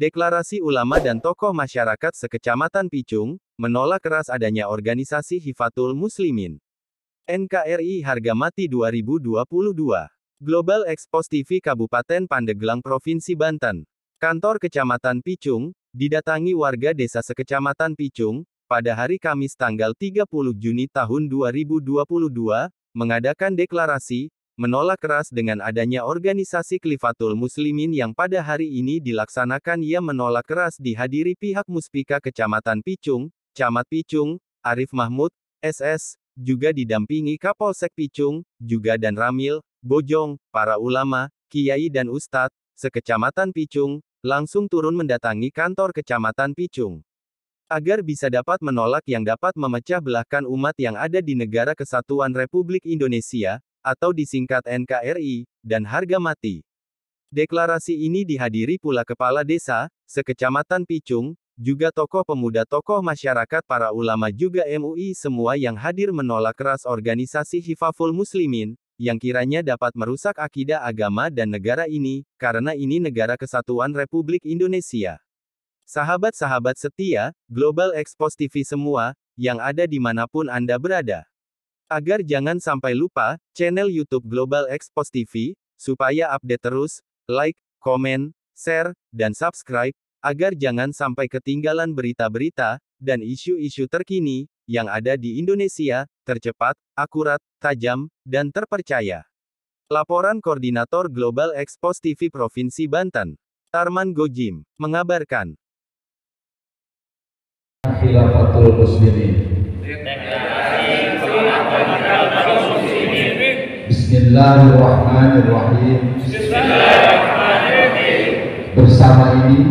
Deklarasi ulama dan tokoh masyarakat sekecamatan Picung, menolak keras adanya organisasi Hifatul Muslimin. NKRI Harga Mati 2022. Global Expos TV Kabupaten Pandeglang Provinsi Banten. Kantor Kecamatan Picung, didatangi warga desa sekecamatan Picung, pada hari Kamis tanggal 30 Juni tahun 2022, mengadakan deklarasi, menolak keras dengan adanya organisasi Klifatul Muslimin yang pada hari ini dilaksanakan ia menolak keras dihadiri pihak Muspika Kecamatan Picung, Camat Picung, Arif Mahmud, SS, juga didampingi Kapolsek Picung, juga dan Ramil, Bojong, para ulama, kiai dan ustadz, sekecamatan Picung, langsung turun mendatangi kantor Kecamatan Picung. Agar bisa dapat menolak yang dapat memecah belahkan umat yang ada di negara kesatuan Republik Indonesia, atau disingkat NKRI, dan harga mati. Deklarasi ini dihadiri pula kepala desa, sekecamatan Picung, juga tokoh pemuda tokoh masyarakat para ulama juga MUI semua yang hadir menolak keras organisasi Hifaful Muslimin, yang kiranya dapat merusak akidah agama dan negara ini, karena ini negara kesatuan Republik Indonesia. Sahabat-sahabat setia, Global Expos TV semua, yang ada di mana pun Anda berada. Agar jangan sampai lupa, channel YouTube Global Expos TV, supaya update terus, like, komen, share, dan subscribe, agar jangan sampai ketinggalan berita-berita, dan isu-isu terkini, yang ada di Indonesia, tercepat, akurat, tajam, dan terpercaya. Laporan Koordinator Global Expos TV Provinsi Banten, Tarman Gojim, mengabarkan. Bismillahirrahmanirrahim. Bersama ini,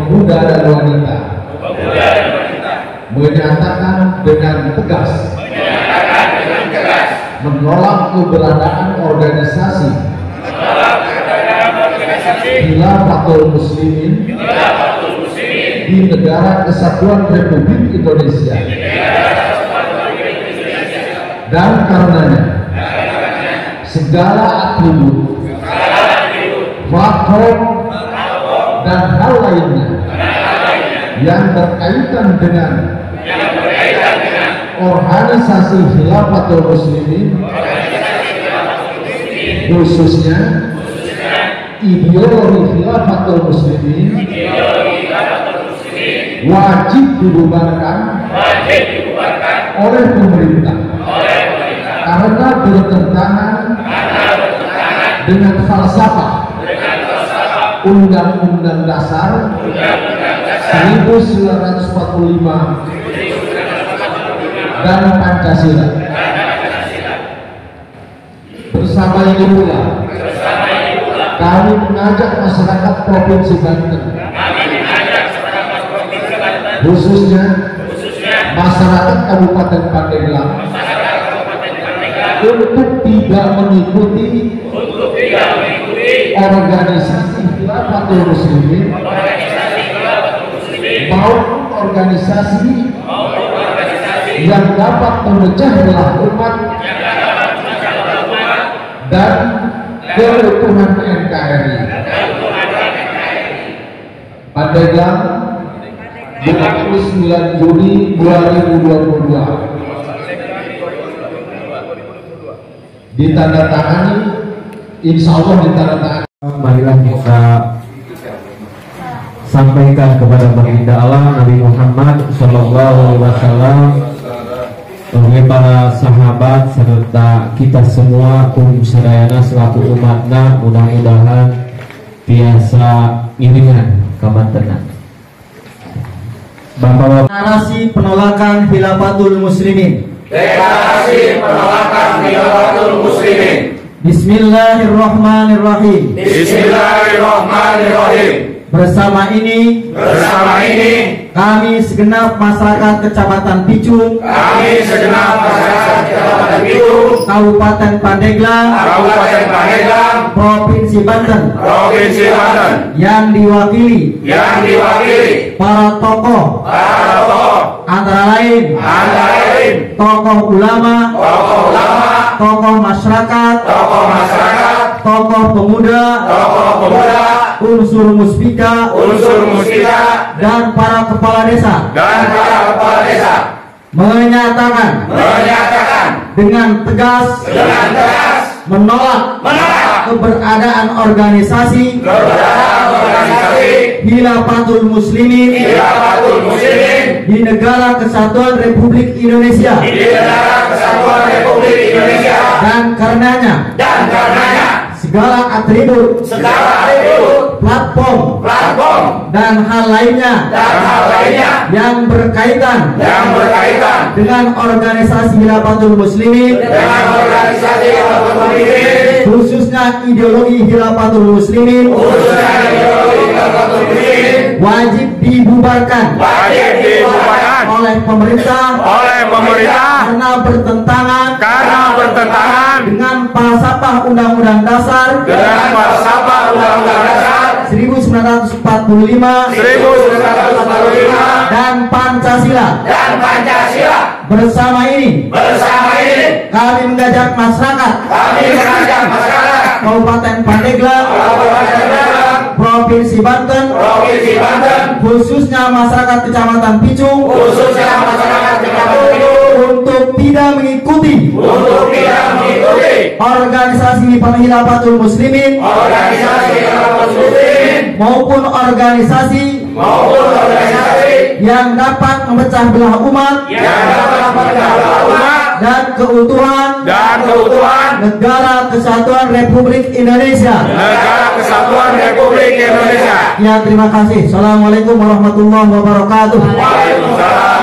pemuda dan wanita, menyatakan dengan tegas. Menolak keberadaan organisasi. Khilafatul Muslimin di negara kesatuan Republik Indonesia. Dan karenanya segala atribut faktor dan hal lainnya yang berkaitan dengan organisasi Khilafatul Muslimin khususnya ideologi Khilafatul Muslimin wajib dibubarkan oleh pemerintah. Karena bertentangan dengan falsafah Undang-Undang Dasar 1945 dan Pancasila. Bersama ini pula, kami mengajak masyarakat Provinsi Banten, khususnya masyarakat Kabupaten Pandeglang, untuk tidak mengikuti organisasi Khilafatul Muslimin maupun organisasi yang dapat memecah belah umat dan keutuhan NKRI. Pandeglang 29 Juni 2022 ditandatangani insya Allah ditandatangani marilah kita sampaikan kepada baginda Allah Nabi Muhammad Shallallahu Alaihi Wasallam Oke para sahabat serta kita semua kum sadayana selaku umatna mudah-mudahan biasa iringan kaman tenang. Bapak-bapak Narasi penolakan Hilafatul Muslimin. Deklarasi penolakan Khilafatul Muslimin. Bismillahirrahmanirrahim. Bismillahirrahmanirrahim. Bersama ini Bersama ini kami segenap masyarakat Kecamatan Picung, kami segenap masyarakat Kecamatan Bitung, Kabupaten Pandeglang, Kabupaten Pandeglang, Provinsi Banten Provinsi Banten yang diwakili yang diwakili para tokoh para tokoh antara lain antara lain tokoh ulama, tokoh ulama, tokoh masyarakat, tokoh masyarakat, tokoh pemuda, tokoh pemuda, unsur muspika, unsur mustika, dan para kepala desa. Dan para kepala desa. Menyatakan. Menyatakan. Dengan tegas. Dengan tegas. Menolak. Menolak. Keberadaan organisasi. Keberadaan organisasi. Hilafatul Muslimin. Khilafatul Muslimin. Di Negara Kesatuan Republik Indonesia. Di negara Republik Indonesia. Dan karenanya. Dan karenanya. Segala atribut, segala atribut, platform, platform, dan hal lainnya. Dan hal lainnya. Yang berkaitan. Yang berkaitan. Dengan organisasi Hilafatul Muslimin. Dengan organisasi Khilafatul Muslimin. Khususnya ideologi Hilafatul Muslimin. Khususnya ideologi Khilafatul Muslimin. Wajib dibubarkan. Wajib dibubarkan oleh pemerintah oleh pemerintah. karena bertentangan karena bertentangan. dengan falsafah Undang-Undang Dasar dengan falsafah Undang-Undang Dasar. 1945 1945 dan Pancasila. dan Pancasila. Bersama ini. Bersama ini. Kami mengajak masyarakat. Kami mengajak masyarakat. Kabupaten Pandeglang, Kabupaten Pandeglang, Provinsi Banten, Provinsi Banten, khususnya masyarakat Kecamatan Picung khususnya masyarakat Kecamatan Bitung untuk tidak mengikuti untuk tidak mengikuti organisasi Hilafatul Muslimin. Organisasi Khilafatul Muslimin. Maupun organisasi maupun organisasi yang dapat memecah belah umat yang dapat memecah umat dan keutuhan dan keutuhan negara kesatuan Republik Indonesia. negara kesatuan Republik Indonesia. Ya terima kasih. Assalamualaikum warahmatullahi wabarakatuh. Waalaikumsalam